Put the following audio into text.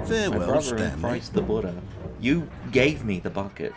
My Farewell, brother Stanley. Christ the Buddha. You gave me the bucket.